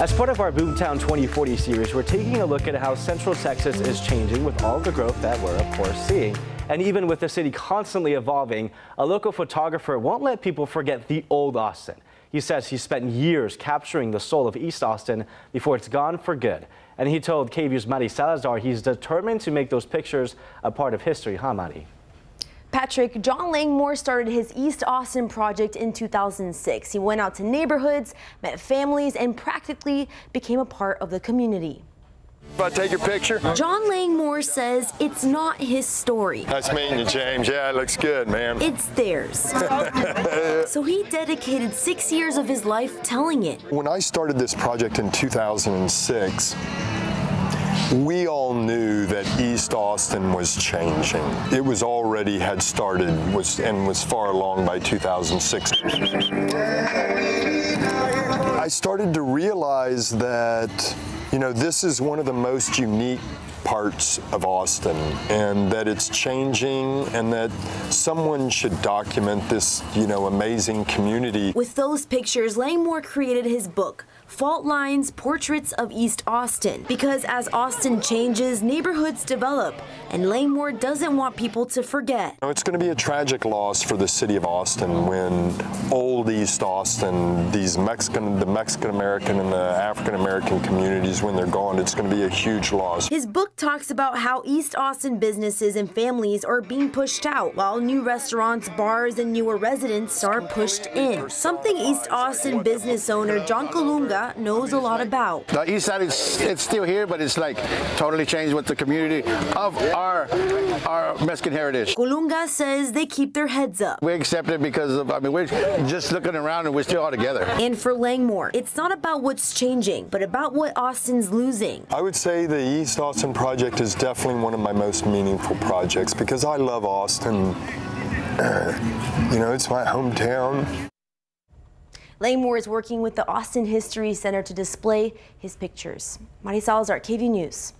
As part of our Boomtown 2040 series, we're taking a look at how Central Texas is changing with all the growth that we're, of course, seeing. And even with the city constantly evolving, a local photographer won't let people forget the old Austin. He says he spent years capturing the soul of East Austin before it's gone for good. And he told KVUE's Mari Salazar he's determined to make those pictures a part of history, huh, Mari? Patrick, John Langmore started his East Austin project in 2006. He went out to neighborhoods, met families, and practically became a part of the community. If I take your picture? John Langmore says it's not his story. Nice meeting you, James. Yeah, it looks good, man. It's theirs. so he dedicated six years of his life telling it. When I started this project in 2006, we all knew that East Austin was changing. It was already had started was and was far along by 2006. I started to realize that you know this is one of the most unique parts of Austin and that it's changing and that someone should document this, you know, amazing community. With those pictures, Langmore created his book, Fault Lines Portraits of East Austin. Because as Austin changes, neighborhoods develop, and Langmore doesn't want people to forget. It's going to be a tragic loss for the city of Austin when old East Austin, these Mexican, the Mexican American and the African American communities, when they're gone, it's going to be a huge loss. His book talks about how East Austin businesses and families are being pushed out, while new restaurants, bars, and newer residents are pushed in. Something East Austin business owner John Colunga knows a lot about. The east side is it's still here, but it's like totally changed with the community of our our Mexican heritage. Colunga says they keep their heads up. We accept it because of, I mean, we're just looking around and we're still all together. And for Langmore, it's not about what's changing, but about what Austin's losing. I would say the East Austin project is definitely one of my most meaningful projects because I love Austin. Uh, you know, it's my hometown. Langmore is working with the Austin History Center to display his pictures. Mari Salazar, KVUE News.